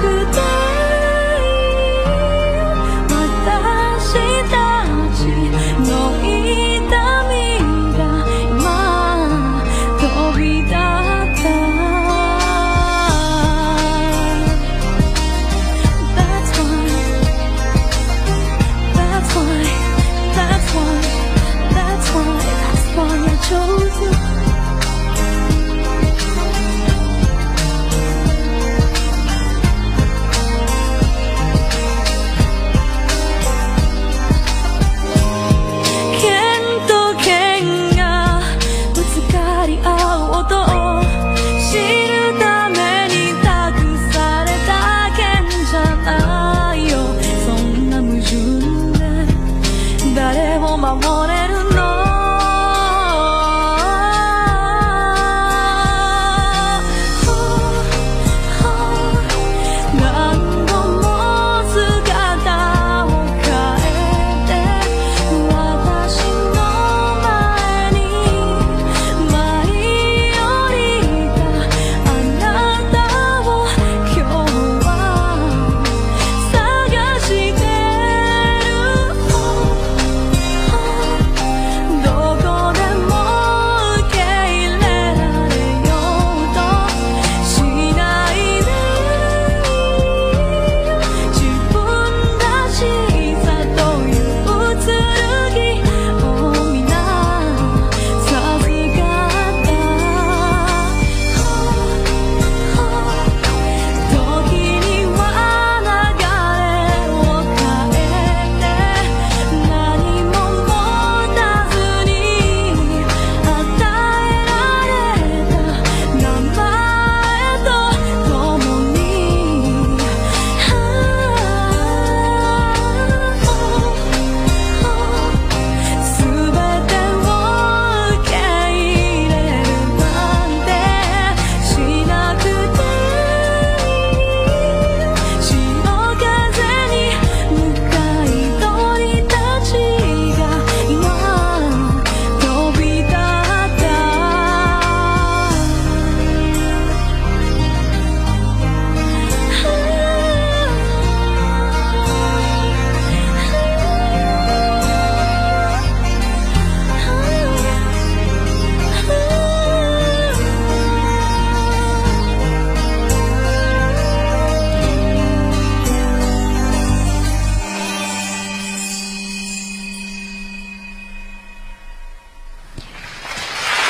could die. my morning.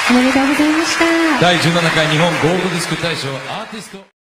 おめでとうございました。第17回日本ゴールドディスク大賞アーティスト